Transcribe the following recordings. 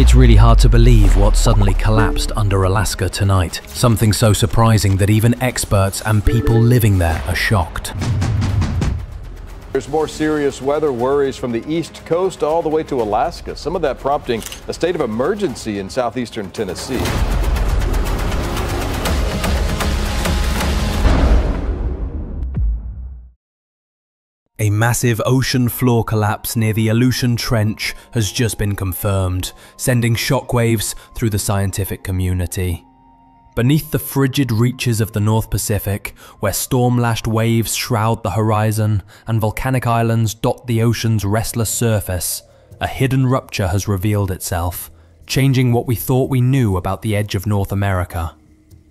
It's really hard to believe what suddenly collapsed under Alaska tonight. Something so surprising that even experts and people living there are shocked. There's more serious weather worries from the east coast all the way to Alaska. Some of that prompting a state of emergency in southeastern Tennessee. A massive ocean floor collapse near the Aleutian Trench has just been confirmed, sending shockwaves through the scientific community. Beneath the frigid reaches of the North Pacific, where storm-lashed waves shroud the horizon and volcanic islands dot the ocean's restless surface, a hidden rupture has revealed itself, changing what we thought we knew about the edge of North America.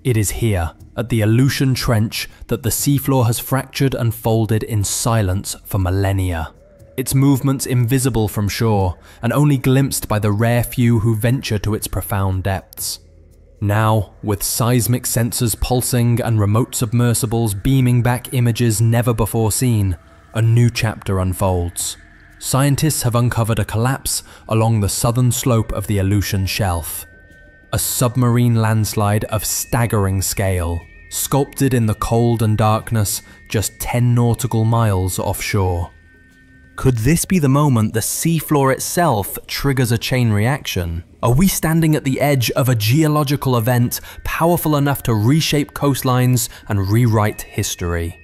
It is here, at the Aleutian Trench, that the seafloor has fractured and folded in silence for millennia. Its movements invisible from shore, and only glimpsed by the rare few who venture to its profound depths. Now, with seismic sensors pulsing and remote submersibles beaming back images never before seen, a new chapter unfolds. Scientists have uncovered a collapse along the southern slope of the Aleutian Shelf, a submarine landslide of staggering scale, sculpted in the cold and darkness just 10 nautical miles offshore. Could this be the moment the seafloor itself triggers a chain reaction? Are we standing at the edge of a geological event powerful enough to reshape coastlines and rewrite history?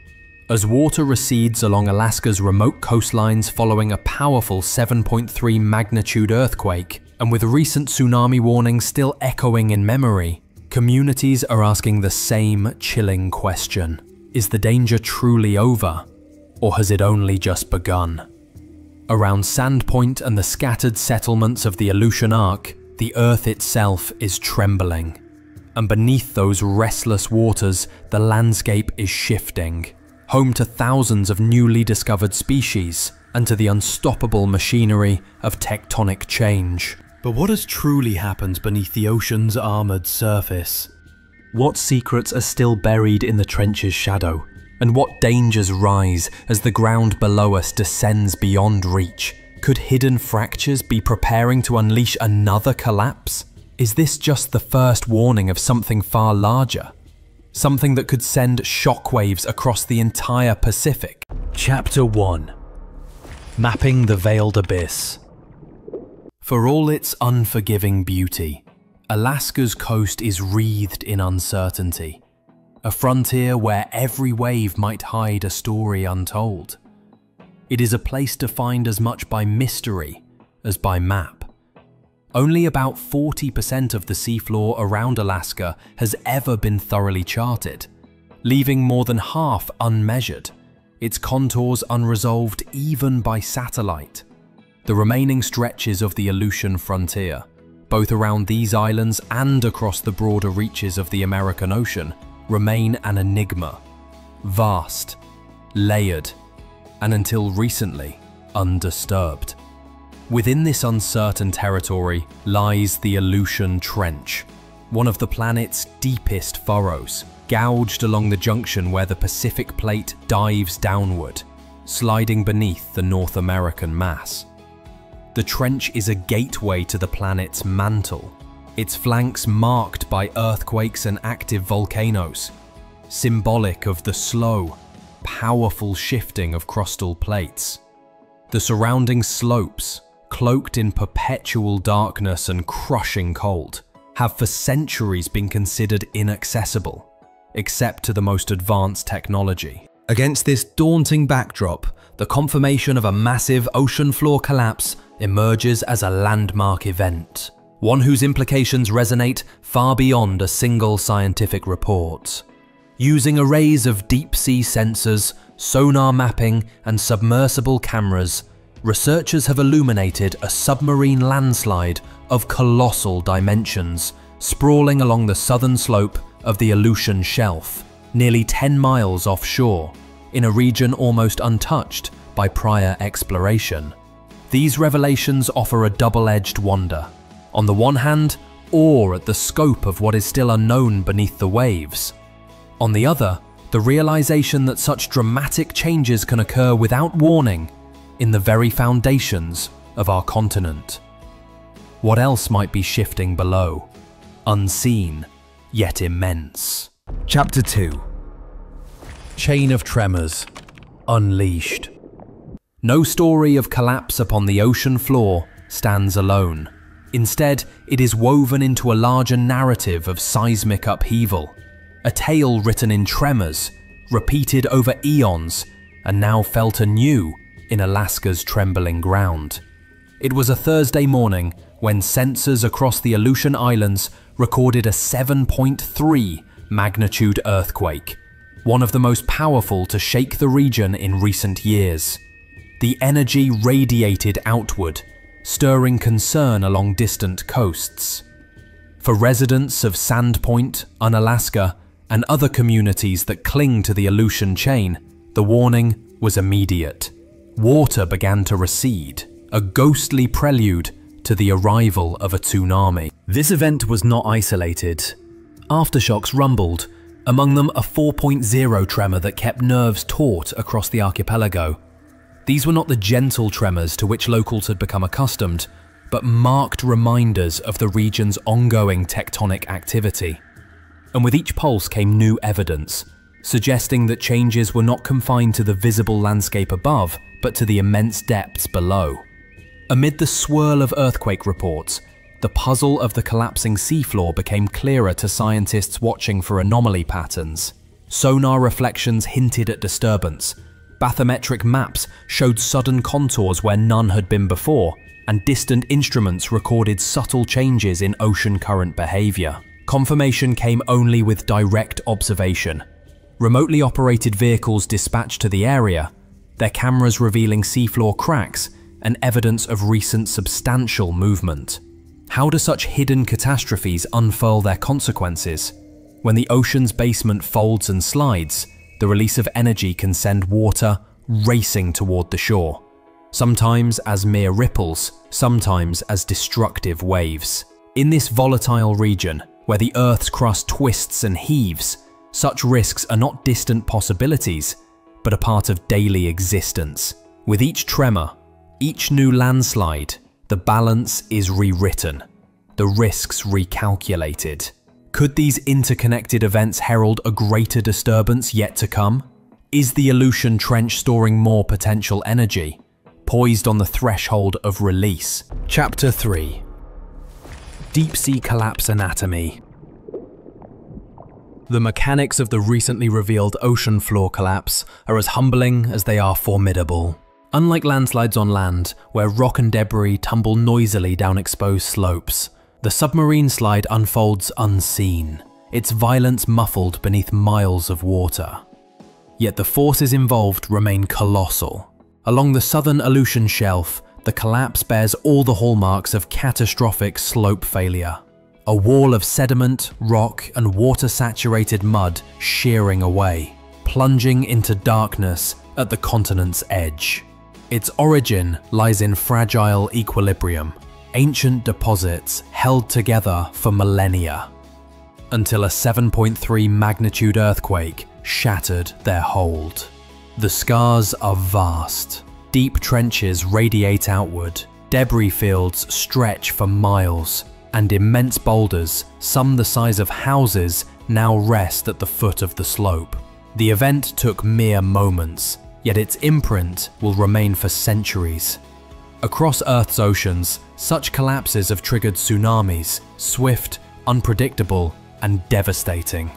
As water recedes along Alaska's remote coastlines following a powerful 7.3 magnitude earthquake, and with recent tsunami warnings still echoing in memory, communities are asking the same chilling question. Is the danger truly over? Or has it only just begun? Around Sand Point and the scattered settlements of the Aleutian Arc, the earth itself is trembling. And beneath those restless waters, the landscape is shifting, home to thousands of newly discovered species, and to the unstoppable machinery of tectonic change. But what has truly happened beneath the ocean's armoured surface? What secrets are still buried in the trench's shadow? And what dangers rise as the ground below us descends beyond reach? Could hidden fractures be preparing to unleash another collapse? Is this just the first warning of something far larger? Something that could send shockwaves across the entire Pacific? Chapter 1 Mapping the Veiled Abyss For all its unforgiving beauty, Alaska's coast is wreathed in uncertainty. A frontier where every wave might hide a story untold. It is a place defined as much by mystery as by map. Only about 40% of the seafloor around Alaska has ever been thoroughly charted, leaving more than half unmeasured, its contours unresolved even by satellite. The remaining stretches of the Aleutian frontier, both around these islands and across the broader reaches of the American Ocean, remain an enigma. Vast, layered, and until recently, undisturbed. Within this uncertain territory lies the Aleutian Trench, one of the planet's deepest furrows, gouged along the junction where the Pacific Plate dives downward, sliding beneath the North American mass. The trench is a gateway to the planet's mantle, its flanks marked by earthquakes and active volcanoes, symbolic of the slow, powerful shifting of crustal plates. The surrounding slopes, cloaked in perpetual darkness and crushing cold, have for centuries been considered inaccessible, except to the most advanced technology. Against this daunting backdrop, the confirmation of a massive ocean floor collapse emerges as a landmark event, one whose implications resonate far beyond a single scientific report. Using arrays of deep-sea sensors, sonar mapping and submersible cameras, researchers have illuminated a submarine landslide of colossal dimensions, sprawling along the southern slope of the Aleutian Shelf, nearly 10 miles offshore, in a region almost untouched by prior exploration. These revelations offer a double-edged wonder. On the one hand, awe at the scope of what is still unknown beneath the waves. On the other, the realization that such dramatic changes can occur without warning in the very foundations of our continent. What else might be shifting below? Unseen, yet immense. Chapter 2 Chain of Tremors Unleashed. No story of collapse upon the ocean floor stands alone. Instead, it is woven into a larger narrative of seismic upheaval, a tale written in tremors, repeated over eons, and now felt anew in Alaska's trembling ground. It was a Thursday morning when sensors across the Aleutian Islands recorded a 7.3 magnitude earthquake, one of the most powerful to shake the region in recent years. The energy radiated outward, stirring concern along distant coasts. For residents of Sand Point, Unalaska, and other communities that cling to the Aleutian chain, the warning was immediate. Water began to recede, a ghostly prelude to the arrival of a tsunami. This event was not isolated. Aftershocks rumbled, among them a 4.0 tremor that kept nerves taut across the archipelago. These were not the gentle tremors to which locals had become accustomed, but marked reminders of the region's ongoing tectonic activity. And with each pulse came new evidence, suggesting that changes were not confined to the visible landscape above, but to the immense depths below. Amid the swirl of earthquake reports, the puzzle of the collapsing seafloor became clearer to scientists watching for anomaly patterns. Sonar reflections hinted at disturbance, bathymetric maps showed sudden contours where none had been before, and distant instruments recorded subtle changes in ocean current behaviour. Confirmation came only with direct observation. Remotely operated vehicles dispatched to the area, their cameras revealing seafloor cracks and evidence of recent substantial movement. How do such hidden catastrophes unfurl their consequences? When the ocean's basement folds and slides, the release of energy can send water racing toward the shore, sometimes as mere ripples, sometimes as destructive waves. In this volatile region, where the Earth's crust twists and heaves, such risks are not distant possibilities, but a part of daily existence. With each tremor, each new landslide, the balance is rewritten, the risks recalculated. Could these interconnected events herald a greater disturbance yet to come? Is the Aleutian Trench storing more potential energy, poised on the threshold of release? Chapter 3 Deep Sea Collapse Anatomy The mechanics of the recently revealed ocean floor collapse are as humbling as they are formidable. Unlike landslides on land, where rock and debris tumble noisily down exposed slopes, the submarine slide unfolds unseen, its violence muffled beneath miles of water. Yet the forces involved remain colossal. Along the southern Aleutian shelf, the collapse bears all the hallmarks of catastrophic slope failure. A wall of sediment, rock, and water-saturated mud shearing away, plunging into darkness at the continent's edge. Its origin lies in fragile equilibrium, ancient deposits held together for millennia, until a 7.3 magnitude earthquake shattered their hold. The scars are vast. Deep trenches radiate outward, debris fields stretch for miles, and immense boulders, some the size of houses, now rest at the foot of the slope. The event took mere moments, yet its imprint will remain for centuries. Across Earth's oceans, such collapses have triggered tsunamis, swift, unpredictable, and devastating.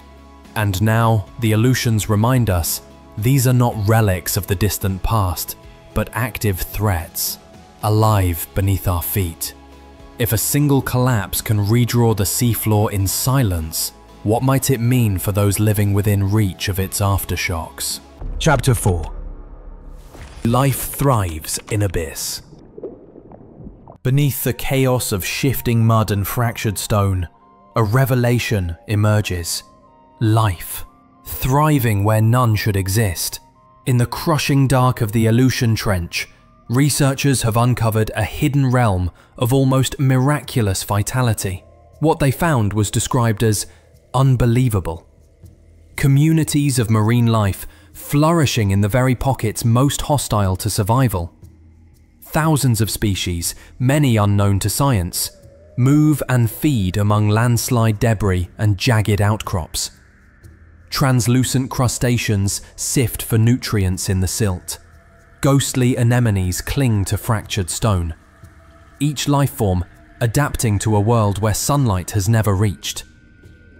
And now, the Aleutians remind us, these are not relics of the distant past, but active threats, alive beneath our feet. If a single collapse can redraw the seafloor in silence, what might it mean for those living within reach of its aftershocks? Chapter 4 Life thrives in abyss. Beneath the chaos of shifting mud and fractured stone, a revelation emerges. Life, thriving where none should exist. In the crushing dark of the Aleutian Trench, researchers have uncovered a hidden realm of almost miraculous vitality. What they found was described as unbelievable. Communities of marine life flourishing in the very pockets most hostile to survival thousands of species, many unknown to science, move and feed among landslide debris and jagged outcrops. Translucent crustaceans sift for nutrients in the silt. Ghostly anemones cling to fractured stone. Each life form adapting to a world where sunlight has never reached.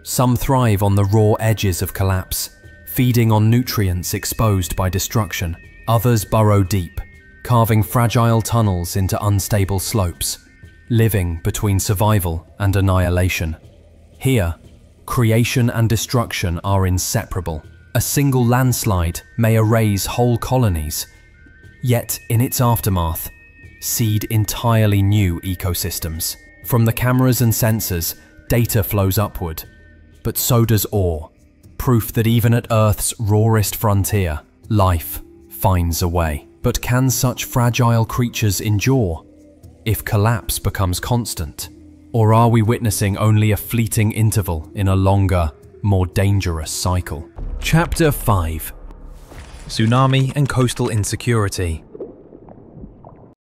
Some thrive on the raw edges of collapse, feeding on nutrients exposed by destruction. Others burrow deep, carving fragile tunnels into unstable slopes, living between survival and annihilation. Here, creation and destruction are inseparable. A single landslide may erase whole colonies, yet in its aftermath, seed entirely new ecosystems. From the cameras and sensors, data flows upward, but so does awe, proof that even at Earth's rawest frontier, life finds a way. But can such fragile creatures endure if collapse becomes constant? Or are we witnessing only a fleeting interval in a longer, more dangerous cycle? Chapter 5 Tsunami and Coastal Insecurity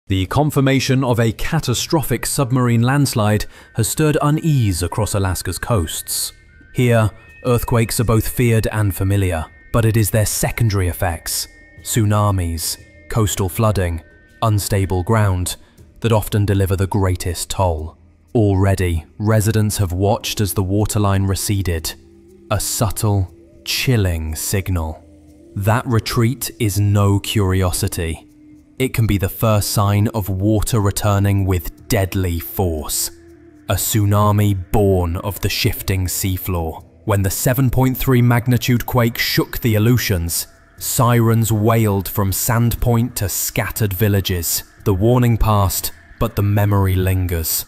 the confirmation of a catastrophic submarine landslide has stirred unease across Alaska's coasts. Here, earthquakes are both feared and familiar, but it is their secondary effects tsunamis, coastal flooding, unstable ground that often deliver the greatest toll. Already, residents have watched as the waterline receded, a subtle, chilling signal. That retreat is no curiosity it can be the first sign of water returning with deadly force. A tsunami born of the shifting seafloor. When the 7.3 magnitude quake shook the Aleutians, sirens wailed from Sand Point to scattered villages. The warning passed, but the memory lingers.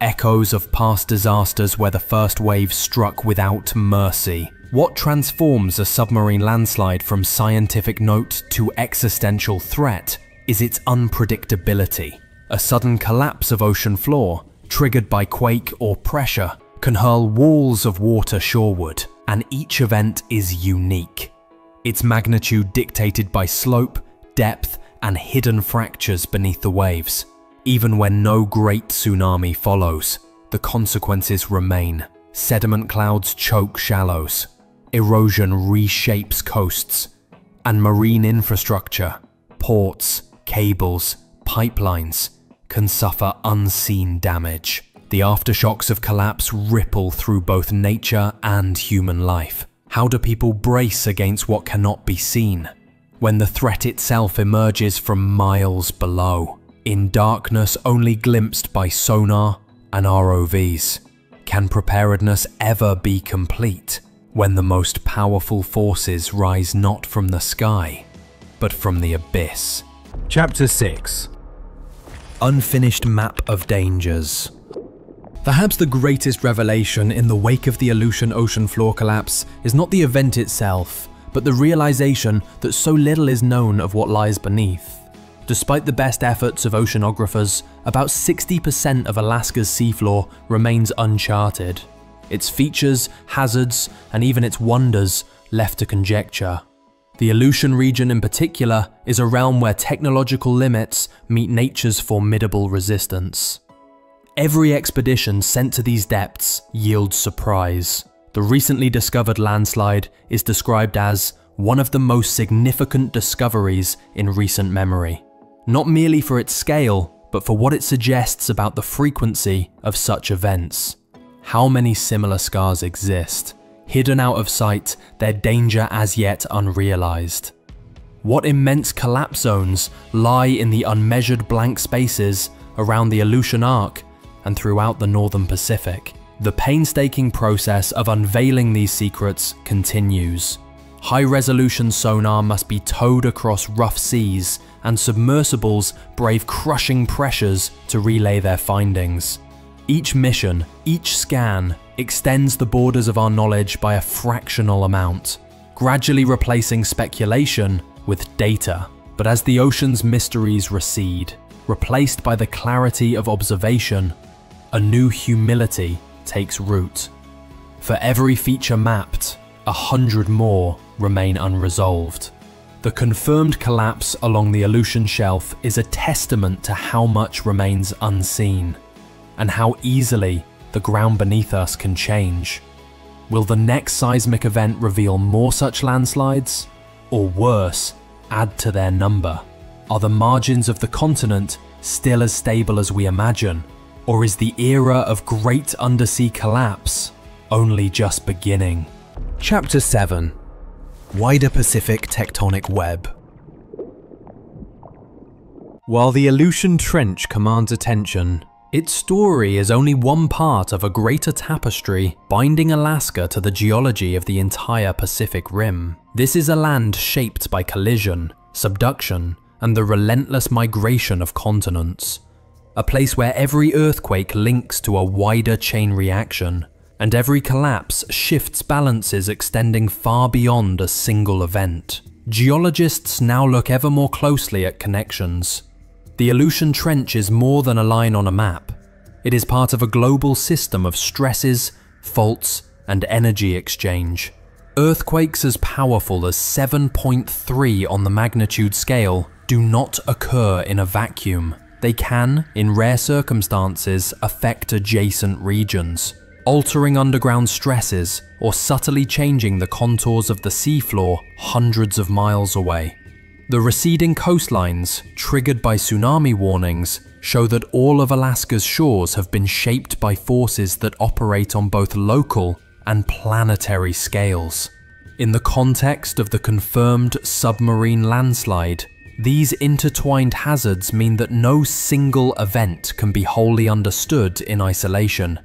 Echoes of past disasters where the first wave struck without mercy. What transforms a submarine landslide from scientific note to existential threat is its unpredictability. A sudden collapse of ocean floor, triggered by quake or pressure, can hurl walls of water shoreward, and each event is unique. Its magnitude dictated by slope, depth, and hidden fractures beneath the waves. Even when no great tsunami follows, the consequences remain. Sediment clouds choke shallows, erosion reshapes coasts, and marine infrastructure, ports, cables, pipelines can suffer unseen damage. The aftershocks of collapse ripple through both nature and human life. How do people brace against what cannot be seen? When the threat itself emerges from miles below, in darkness only glimpsed by sonar and ROVs. Can preparedness ever be complete when the most powerful forces rise not from the sky, but from the abyss? Chapter 6 Unfinished Map of Dangers Perhaps the greatest revelation in the wake of the Aleutian ocean floor collapse is not the event itself, but the realization that so little is known of what lies beneath. Despite the best efforts of oceanographers, about 60% of Alaska's seafloor remains uncharted. Its features, hazards, and even its wonders left to conjecture. The Aleutian region in particular is a realm where technological limits meet nature's formidable resistance. Every expedition sent to these depths yields surprise. The recently discovered landslide is described as one of the most significant discoveries in recent memory. Not merely for its scale, but for what it suggests about the frequency of such events. How many similar scars exist? hidden out of sight, their danger as yet unrealized. What immense collapse zones lie in the unmeasured blank spaces around the Aleutian Arc and throughout the Northern Pacific? The painstaking process of unveiling these secrets continues. High-resolution sonar must be towed across rough seas, and submersibles brave crushing pressures to relay their findings. Each mission, each scan, extends the borders of our knowledge by a fractional amount, gradually replacing speculation with data. But as the ocean's mysteries recede, replaced by the clarity of observation, a new humility takes root. For every feature mapped, a hundred more remain unresolved. The confirmed collapse along the Aleutian Shelf is a testament to how much remains unseen. and how easily the ground beneath us can change. Will the next seismic event reveal more such landslides? Or worse, add to their number? Are the margins of the continent still as stable as we imagine? Or is the era of great undersea collapse only just beginning? Chapter 7 Wider Pacific Tectonic Web While the Aleutian Trench commands attention, its story is only one part of a greater tapestry binding Alaska to the geology of the entire Pacific Rim. This is a land shaped by collision, subduction, and the relentless migration of continents. A place where every earthquake links to a wider chain reaction, and every collapse shifts balances extending far beyond a single event. Geologists now look ever more closely at connections, the Aleutian Trench is more than a line on a map. It is part of a global system of stresses, faults, and energy exchange. Earthquakes as powerful as 7.3 on the magnitude scale do not occur in a vacuum. They can, in rare circumstances, affect adjacent regions, altering underground stresses or subtly changing the contours of the seafloor hundreds of miles away. The receding coastlines, triggered by tsunami warnings, show that all of Alaska's shores have been shaped by forces that operate on both local and planetary scales. In the context of the confirmed submarine landslide, these intertwined hazards mean that no single event can be wholly understood in isolation.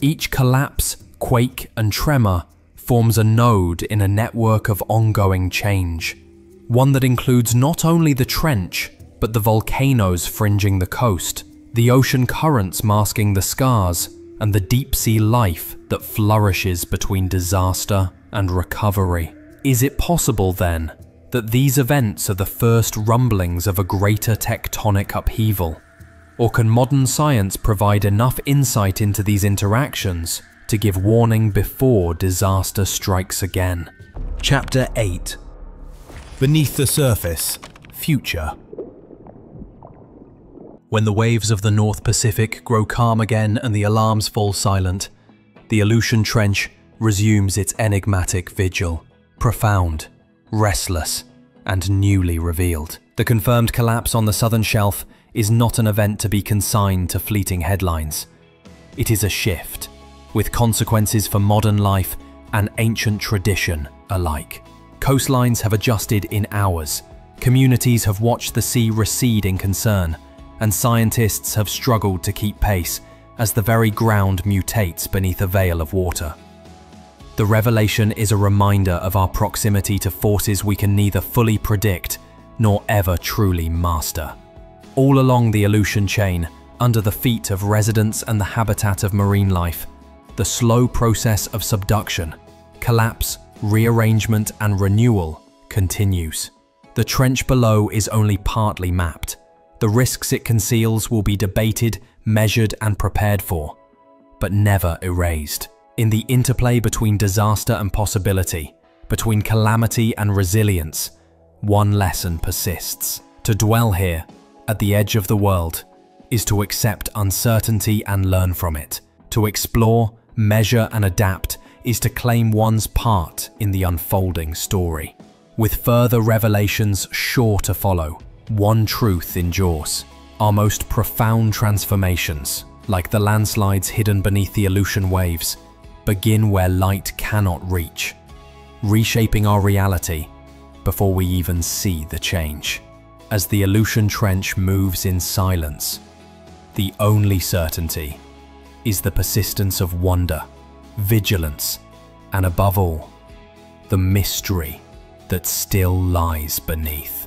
Each collapse, quake, and tremor forms a node in a network of ongoing change one that includes not only the trench, but the volcanoes fringing the coast, the ocean currents masking the scars, and the deep sea life that flourishes between disaster and recovery. Is it possible then that these events are the first rumblings of a greater tectonic upheaval? Or can modern science provide enough insight into these interactions to give warning before disaster strikes again? Chapter 8 Beneath the Surface Future When the waves of the North Pacific grow calm again and the alarms fall silent, the Aleutian Trench resumes its enigmatic vigil, profound, restless, and newly revealed. The confirmed collapse on the southern shelf is not an event to be consigned to fleeting headlines. It is a shift, with consequences for modern life and ancient tradition alike. Coastlines have adjusted in hours, communities have watched the sea recede in concern, and scientists have struggled to keep pace as the very ground mutates beneath a veil of water. The revelation is a reminder of our proximity to forces we can neither fully predict nor ever truly master. All along the Aleutian chain, under the feet of residents and the habitat of marine life, the slow process of subduction, collapse, rearrangement and renewal continues. The trench below is only partly mapped. The risks it conceals will be debated, measured and prepared for, but never erased. In the interplay between disaster and possibility, between calamity and resilience, one lesson persists. To dwell here, at the edge of the world, is to accept uncertainty and learn from it, to explore, measure and adapt is to claim one's part in the unfolding story. With further revelations sure to follow, one truth endures. Our most profound transformations, like the landslides hidden beneath the Aleutian waves, begin where light cannot reach, reshaping our reality before we even see the change. As the Aleutian Trench moves in silence, the only certainty is the persistence of wonder vigilance, and above all, the mystery that still lies beneath.